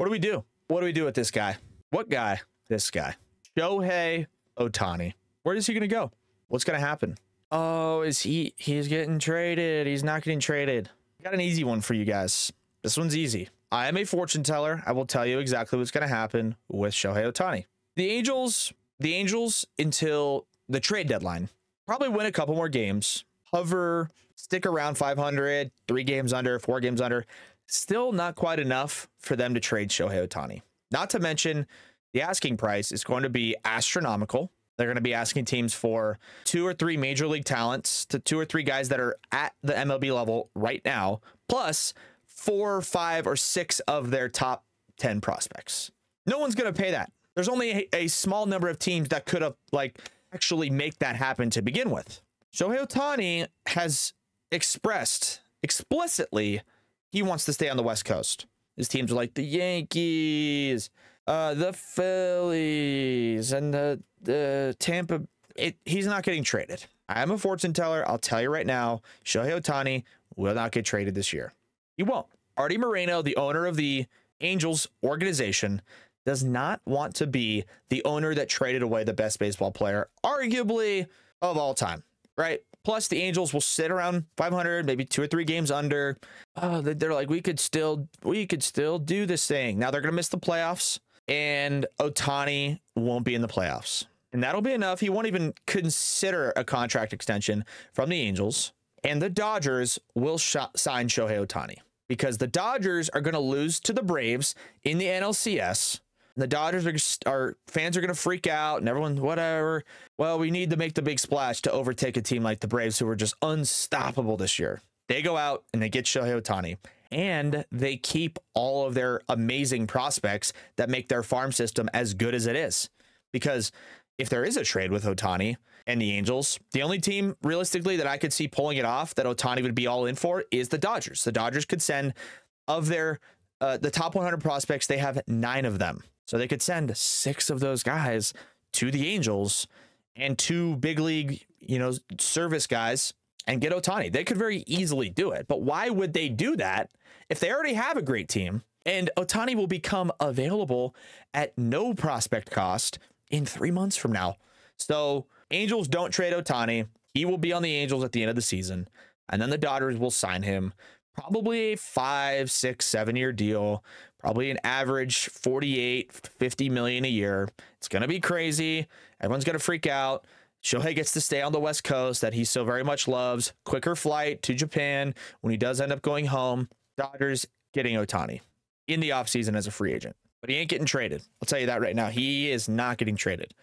What do we do? What do we do with this guy? What guy? This guy. Shohei Ohtani. Where is he going to go? What's going to happen? Oh, is he? He's getting traded. He's not getting traded. Got an easy one for you guys. This one's easy. I am a fortune teller. I will tell you exactly what's going to happen with Shohei Ohtani. The Angels, the Angels until the trade deadline, probably win a couple more games, hover, stick around 500, three games under, four games under. Still not quite enough for them to trade Shohei Ohtani. Not to mention, the asking price is going to be astronomical. They're going to be asking teams for two or three major league talents to two or three guys that are at the MLB level right now, plus four, five, or six of their top 10 prospects. No one's going to pay that. There's only a, a, small number of teams that could have, like, actually make that happen to begin with. Shohei Otani has expressed explicitly he wants to stay on the West Coast. His teams are like the Yankees, uh, the Phillies, and the the Tampa. It, he's not getting traded. I'm a fortune teller. I'll tell you right now, Shohei Ohtani will not get traded this year. He won't. Artie Moreno, the owner of the Angels organization, does not want to be the owner that traded away the best baseball player, arguably of all time, right? Plus, the Angels will sit around 500, maybe two or three games under. Oh, they're like, we could still, we could still do this thing. Now they're gonna miss the playoffs, and Ohtani won't be in the playoffs, and that'll be enough. He won't even consider a contract extension from the Angels, and the Dodgers will sh- sign Shohei Ohtani because the Dodgers are to lose to the Braves in the NLCS. The Dodgers are, are fans are going to freak out and everyone, whatever. Well, we need to make the big splash to overtake a team like the Braves, who were just unstoppable this year. They go out and they get Shohei Ohtani and they keep all of their amazing prospects that make their farm system as good as it is. Because if there is a trade with Ohtani and the Angels, the only team realistically that I could see pulling it off that Ohtani would be all in for is the Dodgers. The Dodgers could send of their uh, the top 100 prospects, they have nine of them. So they could send six of those guys to the Angels and two big league, you know, service guys and get Ohtani. They could very easily do it. But why would they do that if they already have a great team and Ohtani will become available at no prospect cost in three months from now? So Angels don't trade Ohtani. He will be on the Angels at the end of the season. And then the Dodgers will sign him. Probably a five, six, seven year deal. Probably an average 48, 50 million a year. It's going to be crazy. Everyone's going to freak out. Shohei gets to stay on the West Coast that he so very much loves. Quicker flight to Japan when he does end up going home. Dodgers getting Ohtani in the offseason as a free agent. But he ain't getting traded. I'll tell you that right now. He is not getting traded.